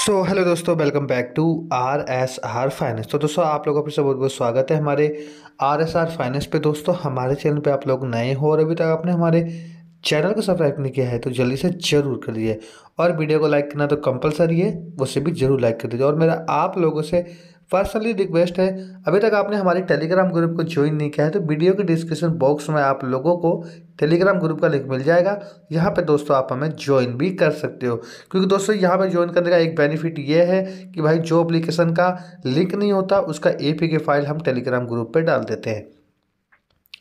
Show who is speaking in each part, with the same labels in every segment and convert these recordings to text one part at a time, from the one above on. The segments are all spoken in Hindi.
Speaker 1: सो so, हेलो दोस्तों welcome back to R S R finance तो दोस्तों आप लोगों का बहुत बहुत स्वागत है हमारे आर एस आर फाइनेंस पे। दोस्तों हमारे चैनल पे आप लोग नए हो और अभी तक आपने हमारे चैनल को सब्सक्राइब नहीं किया है तो जल्दी से ज़रूर कर दीजिए। और वीडियो को लाइक करना तो कंपलसरी है उसे भी ज़रूर लाइक कर दीजिए। और मेरा आप लोगों से पर्सनली रिक्वेस्ट है, अभी तक आपने हमारे टेलीग्राम ग्रुप को ज्वाइन नहीं किया है तो वीडियो के डिस्क्रिप्शन बॉक्स में आप लोगों को टेलीग्राम ग्रुप का लिंक मिल जाएगा। यहाँ पे दोस्तों आप हमें ज्वाइन भी कर सकते हो। क्योंकि दोस्तों यहाँ पे ज्वाइन करने का एक बेनिफिट ये है कि भाई जो अप्लीकेशन का लिंक नहीं होता, उसका ए के फ़ाइल हम टेलीग्राम ग्रुप पर डाल देते हैं।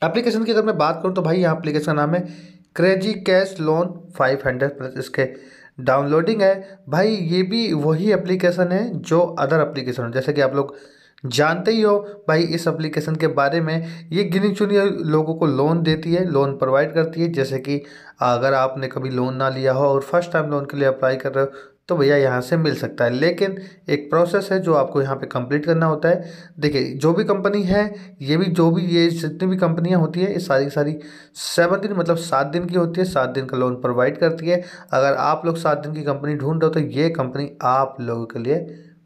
Speaker 1: एप्लीकेशन की अगर मैं बात करूँ तो भाई यहाँ अप्लीकेशन नाम है crazy cash loan five hundred plus इसके। डाउनलोडिंग है। भाई, ये भी वही एप्लीकेशन है जो अदर एप्लीकेशन जैसे कि आप लोग जानते ही हो, भाई, इस एप्लीकेशन के बारे में ये गिनी चुनी लोगों को लोन देती है लोन प्रोवाइड करती है। जैसे कि अगर आपने कभी लोन ना लिया हो और फ़र्स्ट टाइम लोन के लिए अप्लाई कर रहे हो तो भैया यहाँ से मिल सकता है। लेकिन एक प्रोसेस है जो आपको यहाँ पे कंप्लीट करना होता है। देखिए, जो भी कंपनी है, ये भी जो भी, ये जितनी भी कंपनियाँ होती है, ये सारी सारी सेवन दिन मतलब सात दिन की होती है। सात दिन का लोन प्रोवाइड करती है। अगर आप लोग सात दिन की कंपनी ढूंढ रहे हो तो ये कंपनी आप लोगों के लिए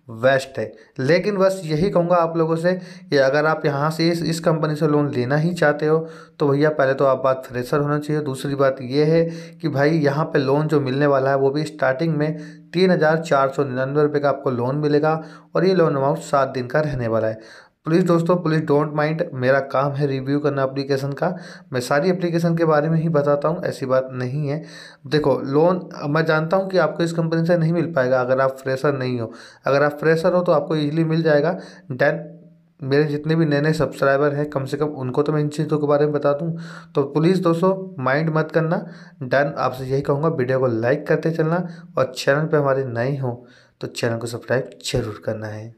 Speaker 1: वेस्ट है। लेकिन बस यही कहूँगा आप लोगों से कि अगर आप यहाँ से इस इस कंपनी से लोन लेना ही चाहते हो तो भैया पहले तो आप बात फ्रेशर होना चाहिए। दूसरी बात ये है कि भाई यहाँ पे लोन जो मिलने वाला है, वो भी स्टार्टिंग में तीन हज़ार चार सौ निन्यानवे रुपये का आपको लोन मिलेगा और ये लोन अमाउंट सात दिन का रहने वाला है। प्लीज़ दोस्तों प्लीज़ डोंट माइंड मेरा काम है रिव्यू करना एप्लीकेशन का। मैं सारी एप्लीकेशन के बारे में ही बताता हूँ, ऐसी बात नहीं है। देखो लोन मैं जानता हूँ कि आपको इस कंपनी से नहीं मिल पाएगा अगर आप फ्रेशर नहीं हो। अगर आप फ्रेशर हो तो आपको ईजिली मिल जाएगा। डैन मेरे जितने भी नए नए सब्सक्राइबर हैं, कम से कम उनको तो मैं इन चीज़ों के बारे में बता दूँ। तो प्लीज़ दोस्तों माइंड मत करना। डन आपसे यही कहूँगा वीडियो को लाइक करते चलना और चैनल पे हमारे नए हो तो चैनल को सब्सक्राइब ज़रूर करना है।